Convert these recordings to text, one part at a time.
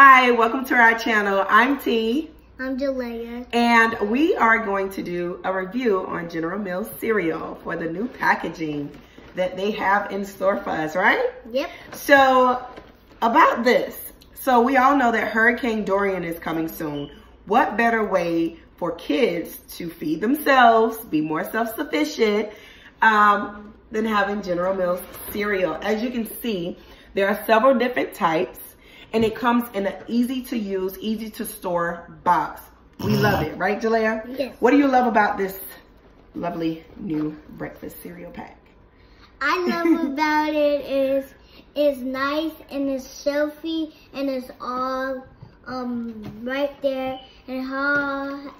Hi, welcome to our channel. I'm T. I'm Jalea. And we are going to do a review on General Mills cereal for the new packaging that they have in store for us, right? Yep. So, about this. So, we all know that Hurricane Dorian is coming soon. What better way for kids to feed themselves, be more self-sufficient, um, than having General Mills cereal? As you can see, there are several different types and it comes in an easy to use, easy to store box. We love it, right, Jalea? Yes. What do you love about this lovely new breakfast cereal pack? I love about it is it's nice and it's shelfy and it's all um right there and how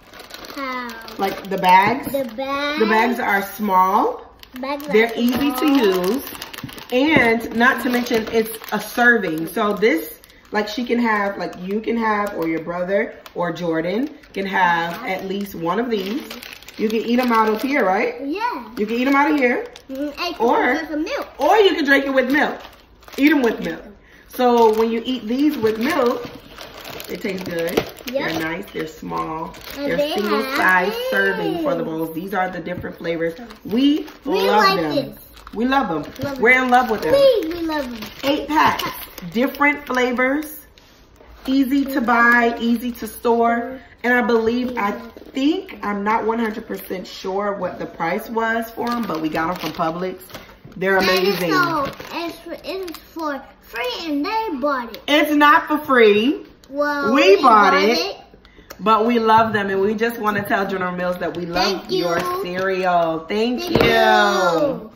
how Like the bags? the bags The bags are small. bags They're easy to use. And not to mention it's a serving. So this, like she can have, like you can have, or your brother or Jordan can have at least one of these. You can eat them out of here, right? Yeah. You can eat them out of here. Mm, Or- or milk. Or you can drink it with milk. Eat them with milk. So when you eat these with milk, they taste good. Yep. They're nice. They're small. And They're they single size serving for the bowls. These are the different flavors. We, We love like them. this. We love them. Love We're in love with them. We, we love them. Eight packs, different flavors, easy to buy, easy to store. And I believe, I think, I'm not 100% sure what the price was for them, but we got them from Publix. They're amazing. And it's, so, it's, for, it's for free and they bought it. It's not for free, Well, We bought it. but we love them. And we just want to tell General Mills that we love you. your cereal. Thank, Thank you. you.